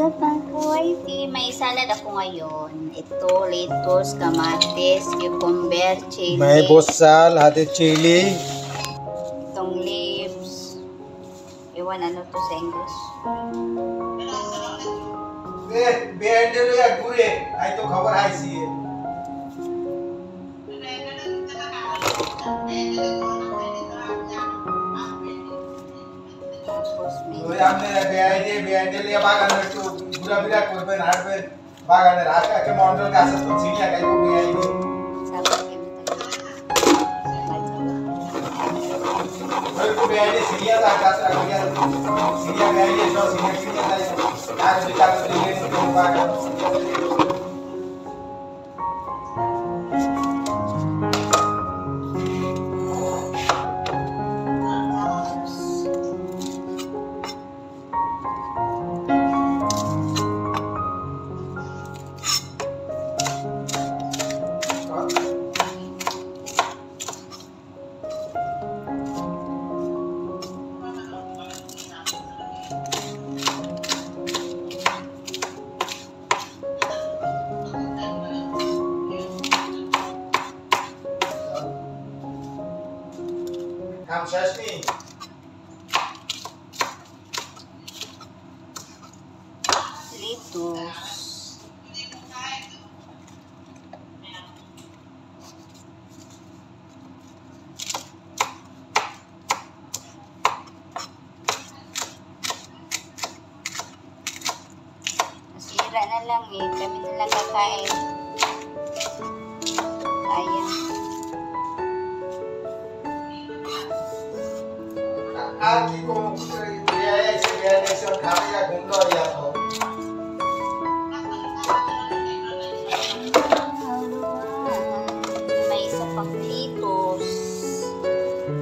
Salad. May salad ako ngayon. Ito, lettuce, kamatis, cucumber, chili. May busal, hati chili. Itong leaves. Ewan, ano to sa English? Eh, behind the way, gure. Ay to cover, I see it. Tapos, may... Uy, ang eh, behind the way, behind the way, baga ano na ito. हारबेन बागान में रात के मॉडल का सब तो सीनिया का को बेआईडे sabat yun. फिर को बेआईडे सीनिया का का का गया सीनिया बेआईडे सो सीनिया की শেষ নেই Litos. Nasira na lang eh. Kami na lang kakain. Sayang. आज की को बेआई से बेआई से खाने या घूम लो या तो May isa pang lettuce.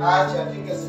अच्छा ठीक है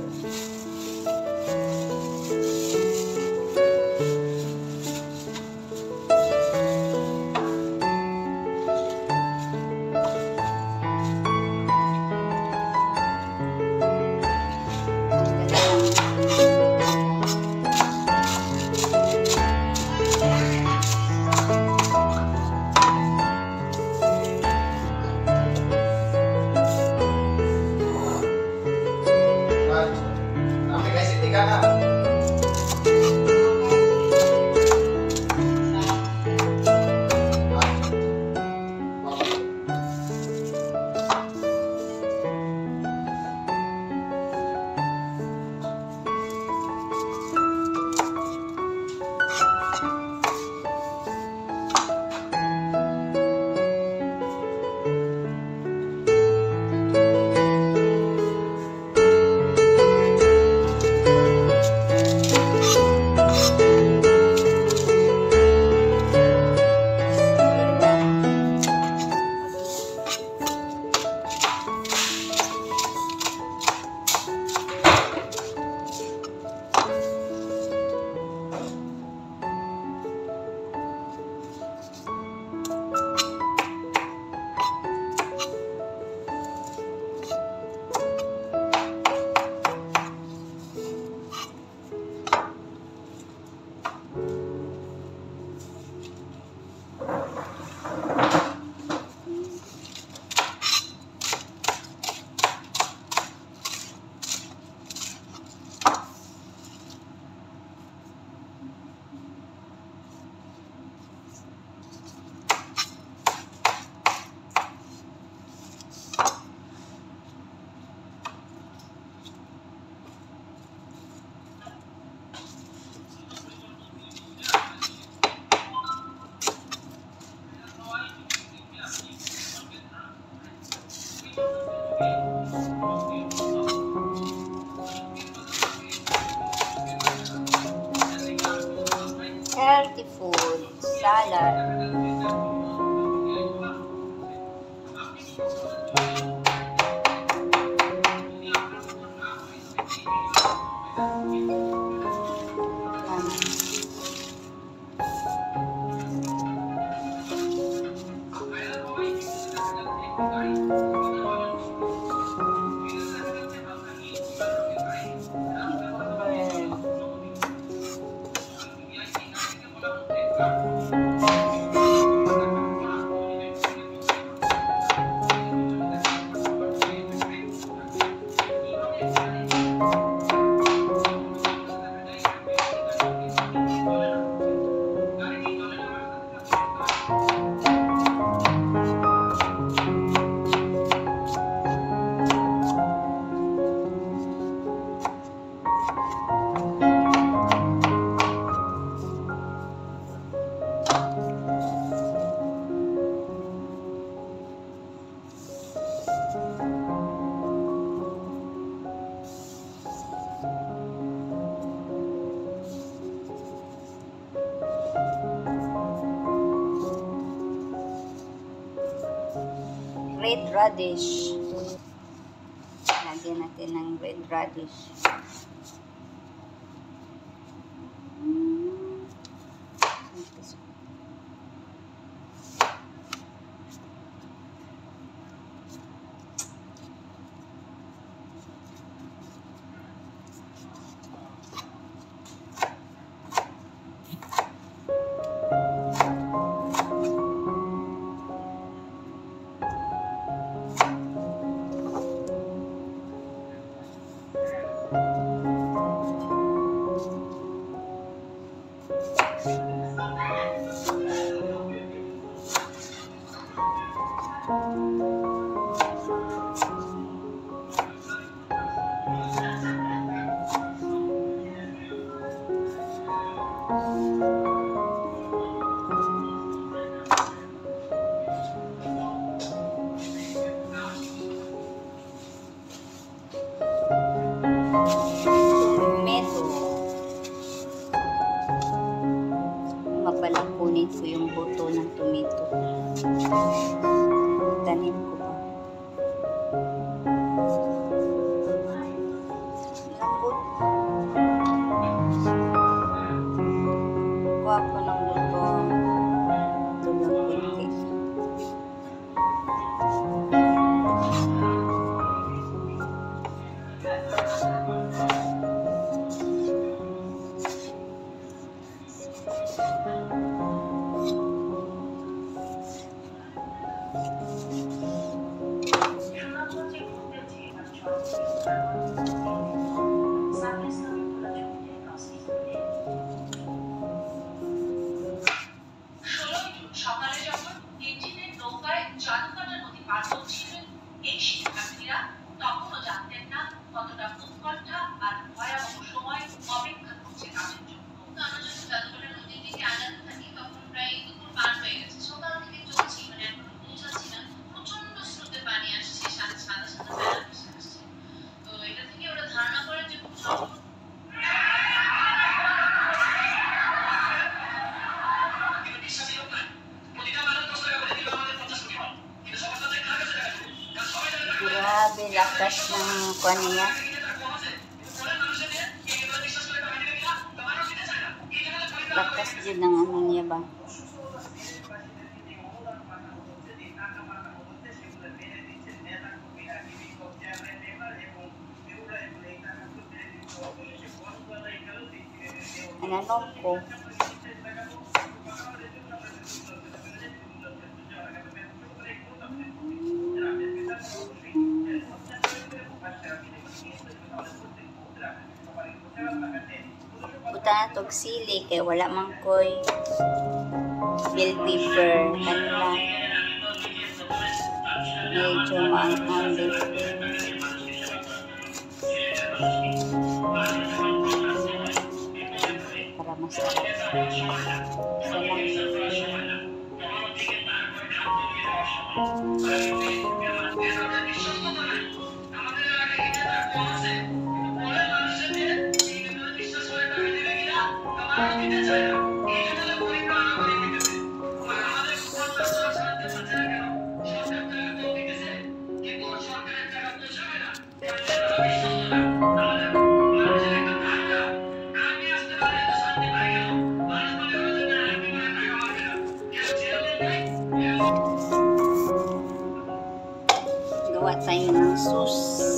food. Salad. Cucumber. red radish. Lagyan natin ng red radish. Bye. butas ng kuwan niya. Lakas din ng ano niya ba? Ang ano ko? paminta, tog kay wala man koy bell pepper, kanila. Medyo maanghangin. Para masarap. Salamat. Thank you. Gawa tayo ng sauce.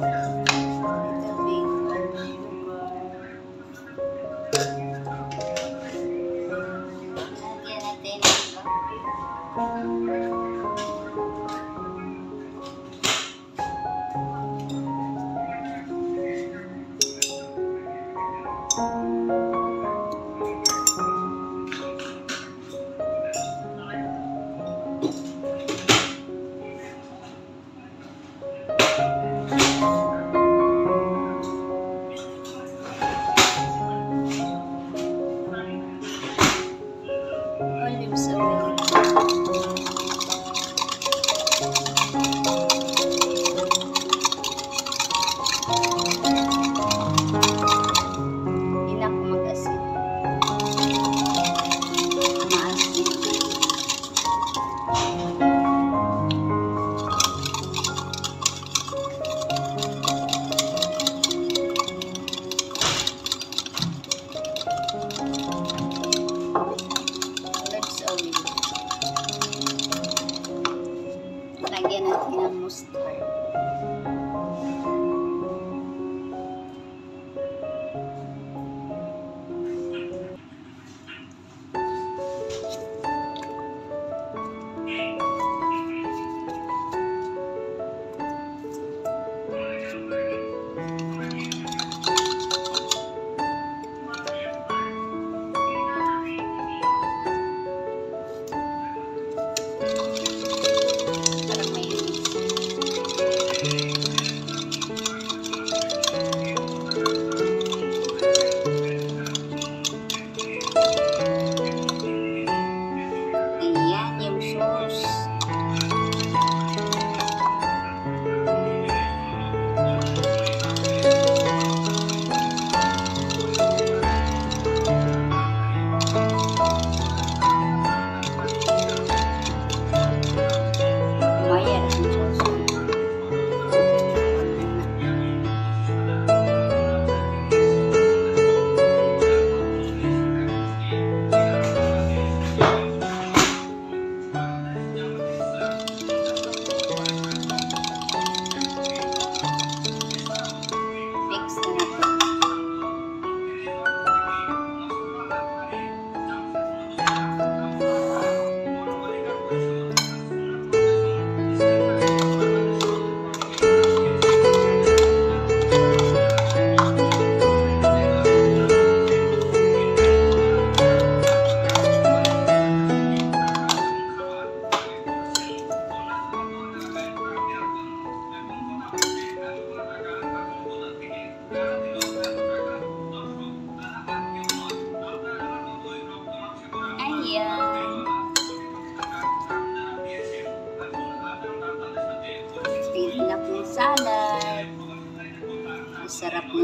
Yeah.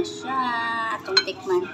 Siya. Atong tikman.